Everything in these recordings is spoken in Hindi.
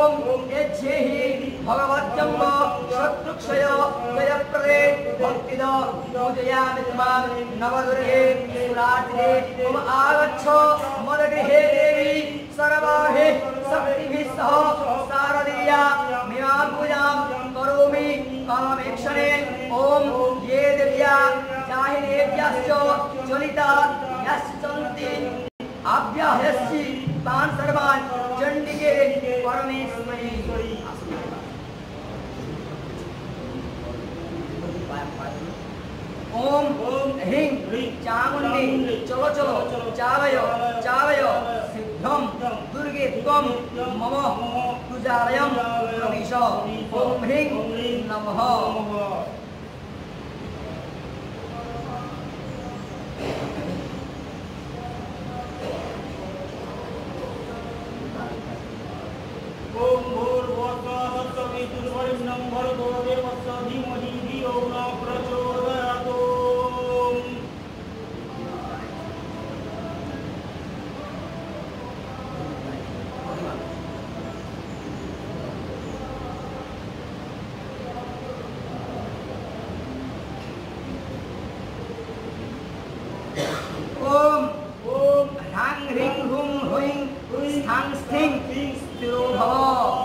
ॐ यज्ञेहि भगवत्यम्ब शत्रुक्षय जयप्रदे भक्तिद पूजयामि त्वां नवदुर्गे सुरात्रे त्वम् आगच्छ मदगृहे देवी सर्वाभिः शक्तिभिः सह शारदीया मिमां पूजां करोमि कामेक्षणे ॐ ये देव्या जाहिनेभ्यश्च चलिता यश्चन्ति। आभ्याहस्ति तान् सर्वान् चण्डिके परमेश्वरी ओम ह्रीं चामुण्डी, चलो चलो चावय चावय सिद्धं, दुर्गे त्वं, मम पूजालयं प्रविश ॐ ह्रीं, नमः। ओम भर्गो देवस्य धीमहि धियो न प्रचोदयात् ओम ओम ह्रां ह्रीं हुं हुं स्थां स्थिं स्थिरो भव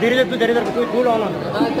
धीरे धीरे तू धीरे धीरे तू आना।